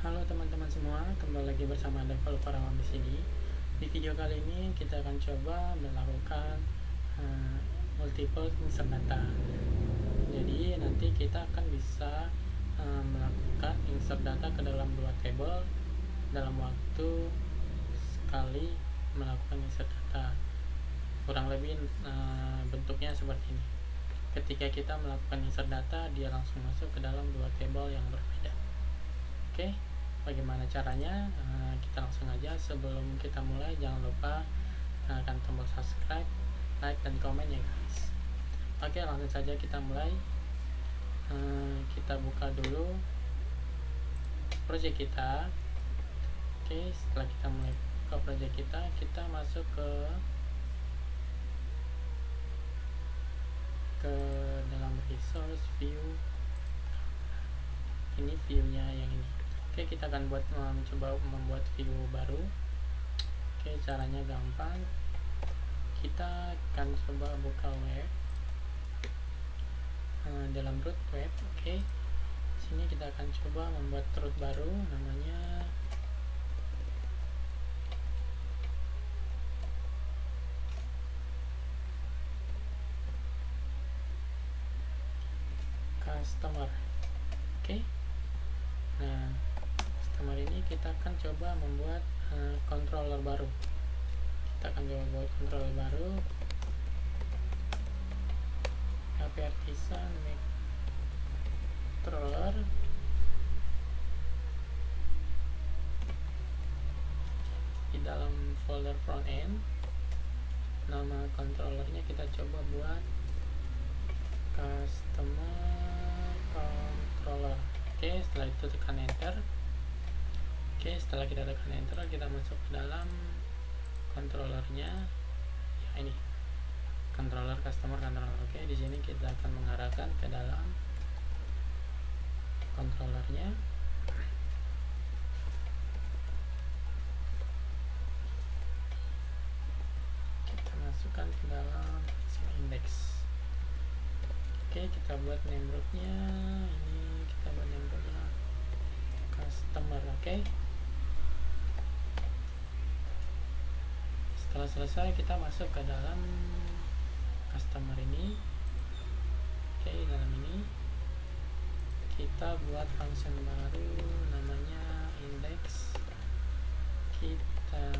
Halo teman-teman semua, kembali lagi bersama developer awam di sini. Di video kali ini kita akan coba melakukan uh, multiple insert data. Jadi nanti kita akan bisa uh, melakukan insert data ke dalam dua table dalam waktu sekali melakukan insert data. Kurang lebih uh, bentuknya seperti ini. Ketika kita melakukan insert data, dia langsung masuk ke dalam dua table yang berbeda. Oke. Okay? Bagaimana caranya uh, kita langsung aja. Sebelum kita mulai jangan lupa tekan tombol subscribe like dan komen ya guys. Oke langsung saja kita mulai. Uh, kita buka dulu project kita. Oke setelah kita mulai buka project kita kita masuk ke ke dalam resource view. Ini viewnya yang ini oke kita akan buat mencoba membuat view baru. Oke caranya gampang. Kita akan coba buka web. Uh, dalam root web oke. Sini kita akan coba membuat root baru namanya customer oke. nah customer ini kita akan coba membuat uh, controller baru. Kita akan coba buat controller baru. HP artisan make controller. Di dalam folder front end nama controllernya kita coba buat customer controller. Oke setelah itu tekan enter Oke, setelah kita tekan enter, kita masuk ke dalam controllernya. Ya, ini. Controller customer controller. Oke, di sini kita akan mengarahkan ke dalam controllernya. Kita masukkan ke dalam index. Oke, kita buat name rootnya. Ini kita buat name rootnya customer. Oke. Okay. Setelah selesai kita masuk ke dalam customer ini. Oke dalam ini kita buat function baru namanya index. Kita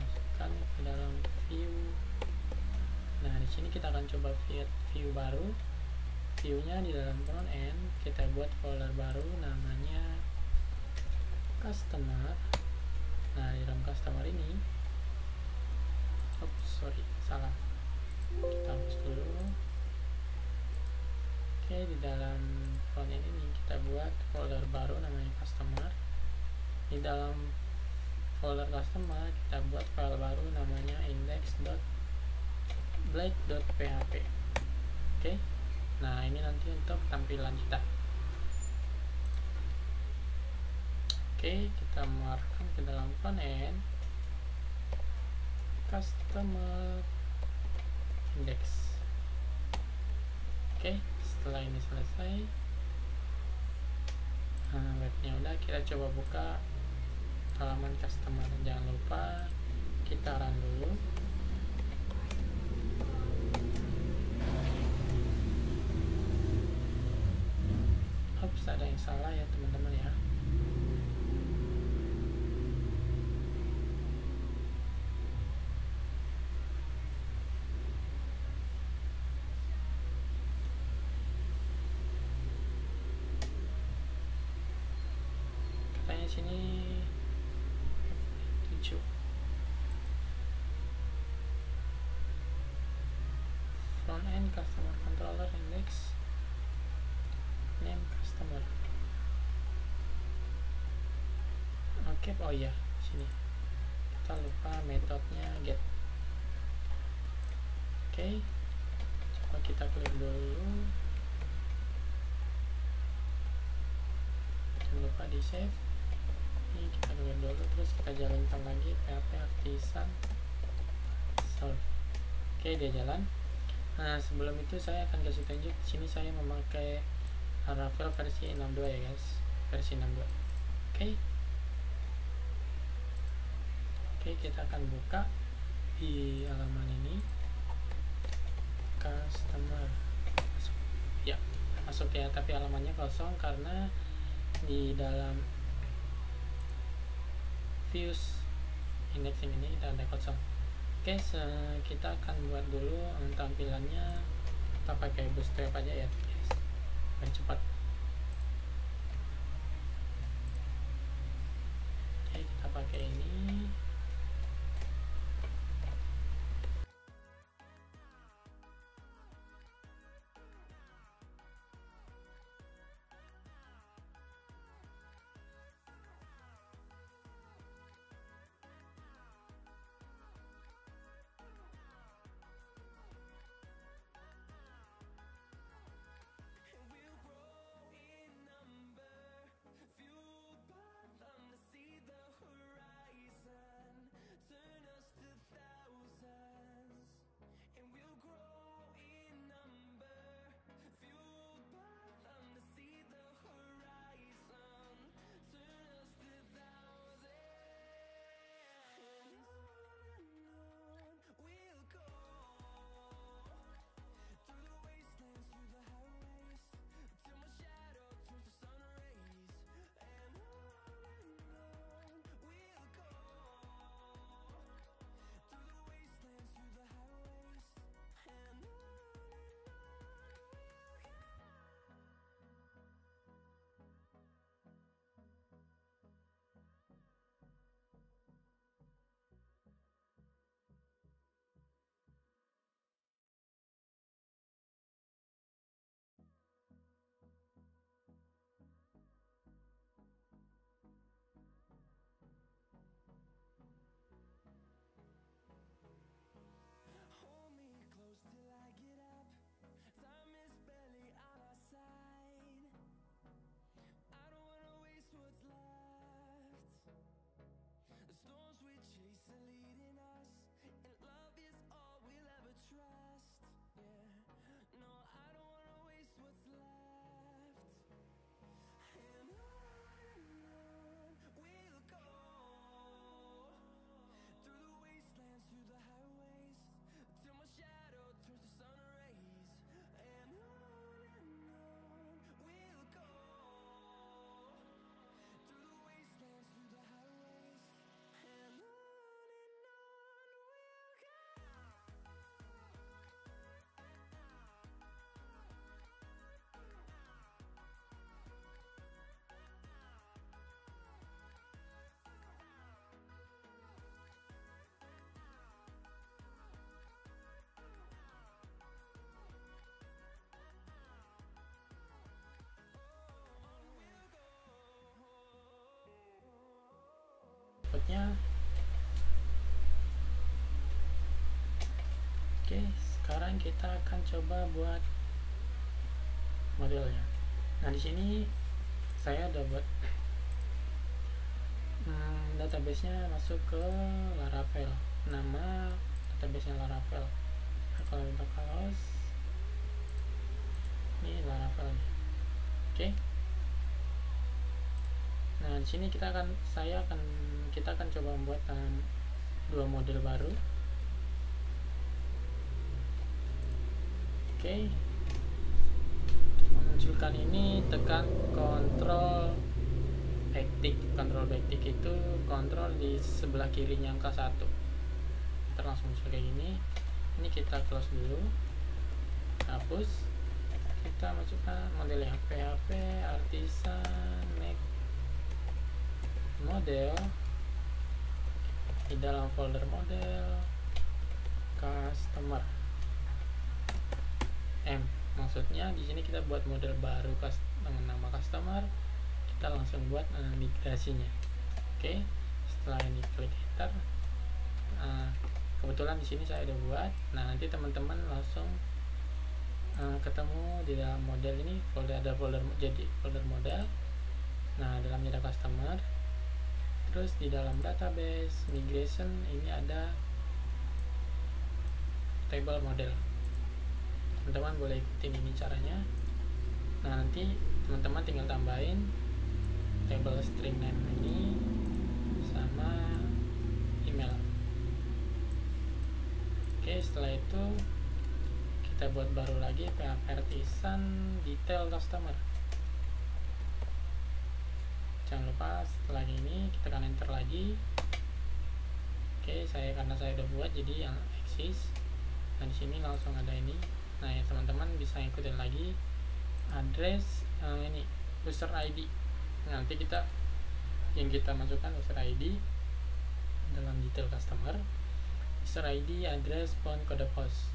masukkan ke dalam view. Nah di sini kita akan coba view, view baru. Viewnya di dalam front end kita buat folder baru namanya customer. Nah di dalam customer ini oops sorry salah. Kita hapus dulu. Oke di dalam end ini kita buat folder baru namanya customer. Di dalam folder customer kita buat file baru namanya index.blade.php oke nah ini nanti untuk tampilan kita. Oke kita markkan ke dalam front end customer index. Oke setelah ini selesai. Nah, webnya udah kita coba buka halaman customer. Jangan lupa kita run dulu. Oops, ada yang salah ya teman-teman ya sini. 7 front end customer controller index. Name customer. Oke okay, oh iya sini. Kita lupa metodenya get. Oke okay. coba kita klik dulu. Jangan lupa di save kita keluar dulu terus kita jalankan lagi PHP artisan solve oke dia jalan. Nah sebelum itu saya akan kasih tunjuk sini saya memakai Laravel versi 62 ya guys. Versi 62 oke oke. Oke kita akan buka di halaman ini. Customer. Masuk. Ya masuk ya tapi halamannya kosong karena di dalam views indexing ini kita ada kosong. Oke kita akan buat dulu tampilannya. Kita pakai bootstrap aja ya guys. Biar cepat. Oke kita pakai ini berikutnya oke sekarang kita akan coba buat modelnya. Nah di sini saya udah buat hmm, database-nya masuk ke Laravel. Nama database-nya Laravel. Nah, kalau kita close ini Laravel oke. okay. Nah di sini kita akan saya akan kita akan coba membuat um, dua model baru. Oke. Okay. ini tekan kontrol backtick. Kontrol backtick itu kontrol di sebelah kirinya angka satu. Kita langsung muncul kayak ini kita close dulu. Hapus. Kita masukkan model PHP artisan model. Di dalam folder model customer. M maksudnya di sini kita buat model baru dengan nama customer kita langsung buat uh, migrasinya. Oke okay. setelah ini klik enter uh, kebetulan di sini saya udah buat. Nah nanti teman-teman langsung uh, ketemu di dalam model ini folder ada folder jadi folder model. Nah dalamnya ada customer terus di dalam database migration ini ada table model. Teman-teman boleh ikutin ini caranya. Nah nanti teman-teman tinggal tambahin table string name ini sama email. Oke setelah itu kita buat baru lagi PHP detail customer jangan lupa setelah ini kita akan enter lagi. Oke saya karena saya udah buat jadi yang eksis. Nah di sini langsung ada ini. Nah ya teman-teman bisa ikutin lagi. Address uh, ini user ID nanti kita yang kita masukkan user ID dalam detail customer. User ID address phone kode pos.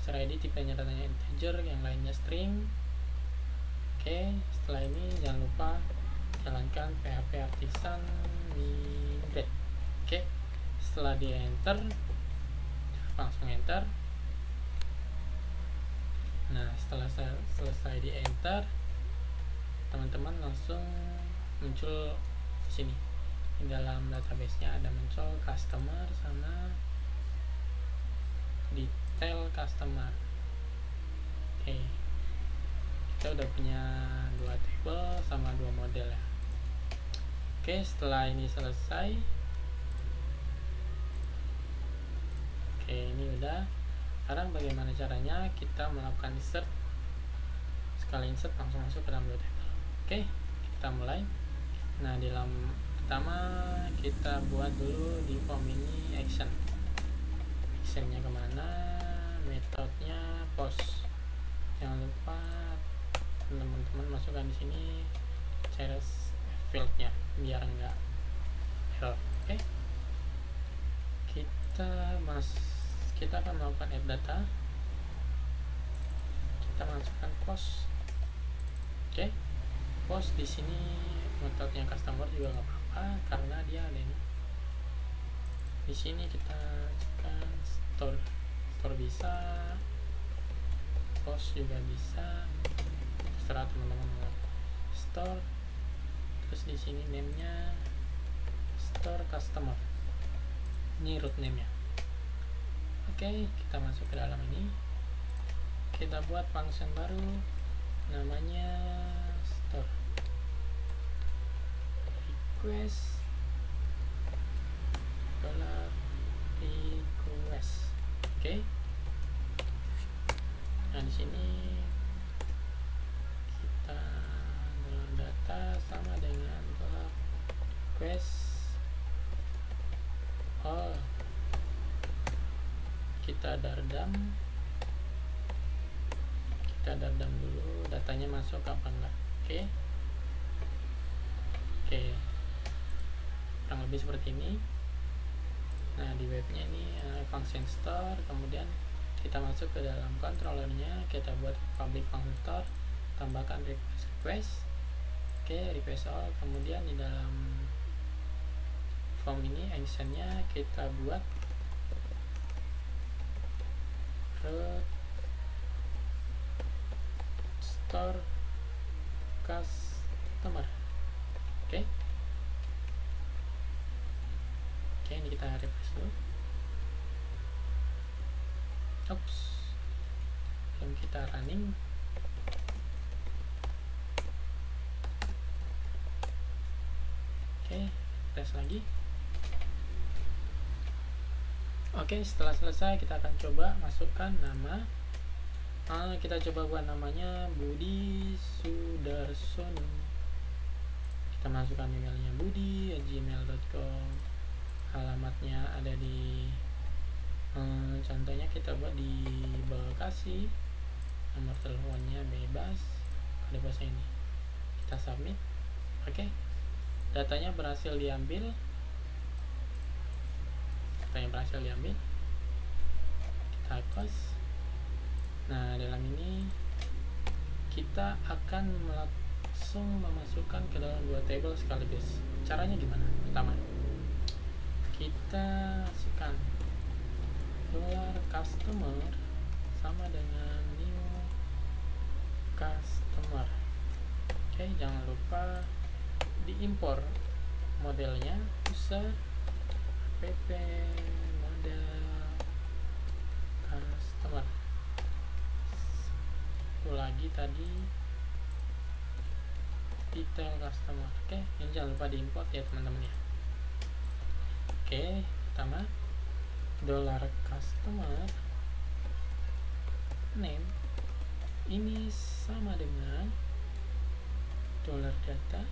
User ID tipenya datanya integer yang lainnya string. Oke setelah ini jangan lupa jalankan PHP artisan migrate oke setelah di enter langsung enter. Nah setelah saya selesai di enter teman-teman langsung muncul di sini. Di dalam database nya ada muncul customer sama detail customer. Oke kita udah punya dua table sama dua model ya Oke, setelah ini selesai. Oke, ini udah. Sekarang bagaimana caranya kita melakukan insert? Sekali insert langsung masuk ke dalam table. Oke, kita mulai. Nah, di dalam pertama kita buat dulu di form ini action. Actionnya ke mana? Metodenya post. Jangan lupa teman-teman masukkan di sini ceres fieldnya biar enggak error oke okay? kita mas kita akan melakukan add data. Kita masukkan post. Oke okay? post di sini metodenya customer juga nggak apa-apa karena dia ada ini. Di sini kita masukkan store store bisa. Post juga bisa. Terserah teman-teman store terus di sini name-nya store customer. Ini root name-nya. Oke kita masuk ke dalam ini. Kita buat function baru namanya store. Request dollar request. Oke. Nah di sini kita dollar data sama dengan dollar request oh kita dardam. Kita dardam dulu. Datanya masuk apa enggak? Oke. Okay. oke. Okay. kurang lebih seperti ini. Nah di webnya ini uh, function store. Kemudian kita masuk ke dalam controllernya. Kita buat public function store. Tambahkan request. Request oke okay, request all. Kemudian di dalam form ini actionnya kita buat root store customer. Oke. Okay. oke okay, ini kita refresh dulu. Oops. Belum kita running. Oke tes lagi oke setelah selesai kita akan coba masukkan nama. Uh, kita coba buat namanya Budi Sudarsono. Kita masukkan emailnya budi gmail.com alamatnya ada di uh, contohnya kita buat di Bekasi nomor teleponnya bebas. Kode bahasa ini. Kita submit. Oke. Datanya berhasil diambil datanya berhasil diambil. Kita close. Nah dalam ini kita akan langsung memasukkan ke dalam dua table sekaligus. Caranya gimana? Pertama kita masukkan dollar customer sama dengan new customer. Oke jangan lupa diimpor modelnya. User pp model customer satu lagi tadi. Detail customer oke ini jangan lupa diimport ya teman-teman ya. Oke pertama. Dollar customer name ini sama dengan dollar data.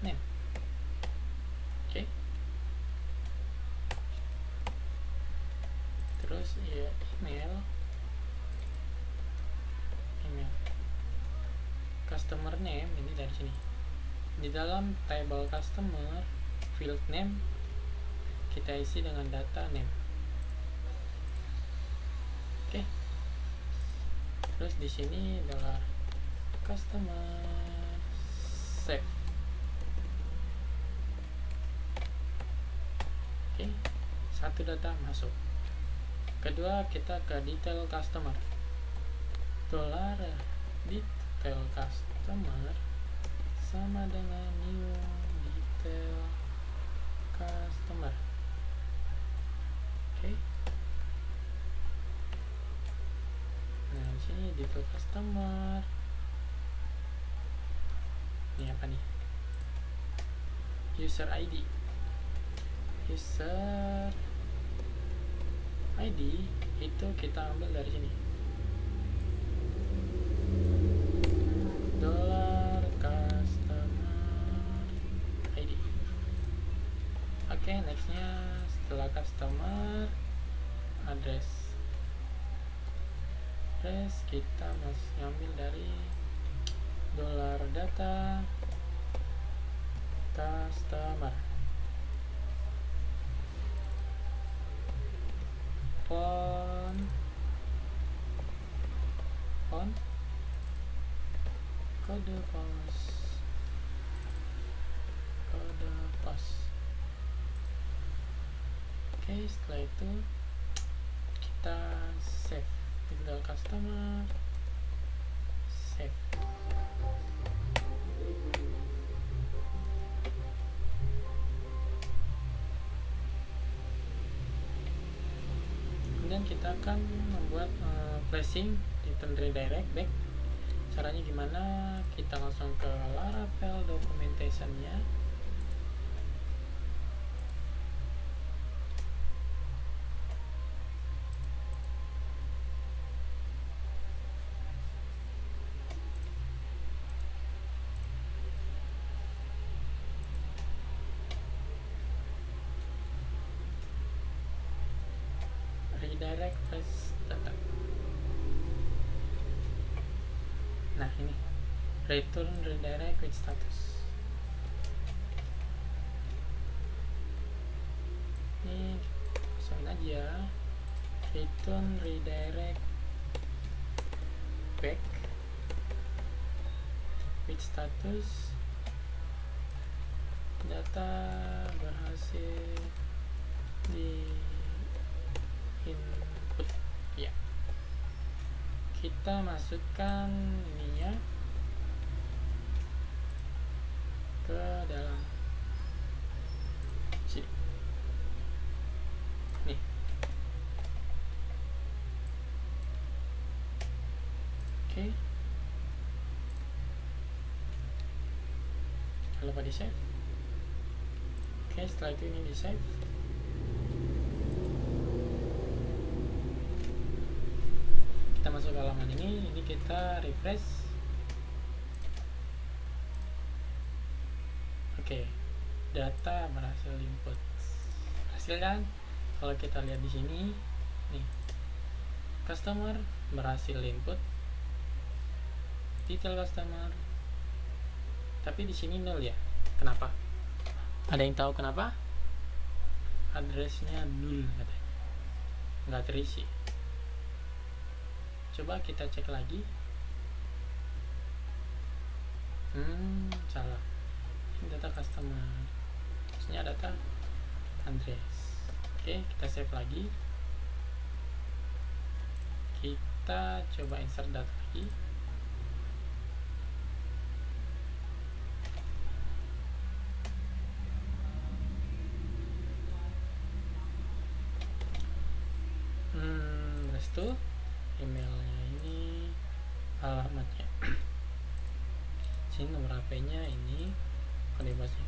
Name oke. Terus ya email. Email. Customer name ini dari sini. Di dalam table customer field name kita isi dengan data name. Oke. Terus di sini adalah customer save oke. Satu data masuk. Kedua kita ke detail customer. Dollar detail customer sama dengan new detail customer. Oke. Okay. nah di sini detail customer. Ini apa nih? User ID user ID itu kita ambil dari sini. Dollar customer ID oke okay, nextnya setelah customer address. Address kita masih ambil dari dollar data customer font. Font. Kode pos kode pos oke setelah itu kita save. Tinggal customer save kita akan membuat uh, flashing di redirect back caranya gimana? Kita langsung ke Laravel documentationnya redirect flash data nah ini return redirect with status. Ini kosongin aja. Return redirect back with status. Data berhasil di input. Ya. Kita masukkan ininya ke dalam. Sini. Nih. Oke. Jangan lupa di save oke setelah itu ini di save kita masuk ke halaman ini. Ini kita refresh oke data berhasil input. Hasil kan kalau kita lihat di sini nih customer berhasil input detail customer tapi di sini nol ya? Kenapa? Ada yang tahu kenapa? Addressnya nol katanya. Nggak terisi. Coba kita cek lagi. Hmm salah data customer. Maksudnya data Andres oke kita save lagi. Kita coba insert data lagi. Hmm restu emailnya ini alamat sini nomor HP-nya ini bosnya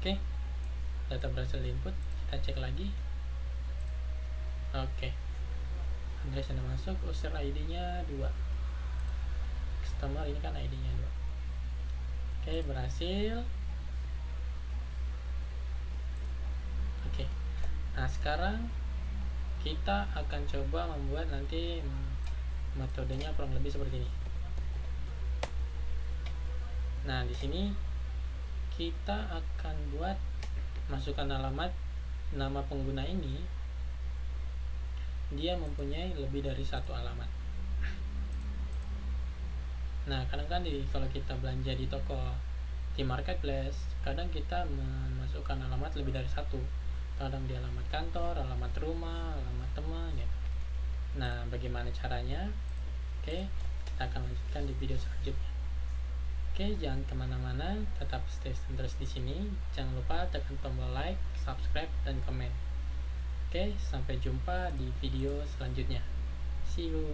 oke data berhasil input kita cek lagi. Oke. Address yang masuk user ID nya 2 customer ini kan ID nya 2 oke berhasil. Oke. Nah sekarang kita akan coba membuat nanti metodenya kurang lebih seperti ini nah di sini kita akan buat masukkan alamat nama pengguna ini. Dia mempunyai lebih dari satu alamat. Nah kadang kan di kalau kita belanja di toko di marketplace kadang kita memasukkan alamat lebih dari satu. Kadang di alamat kantor alamat rumah alamat teman ya. Nah bagaimana caranya? Oke kita akan lanjutkan di video selanjutnya oke jangan ke mana-mana tetap stay terus di sini. Jangan lupa tekan tombol like subscribe dan komen. Oke sampai jumpa di video selanjutnya. See you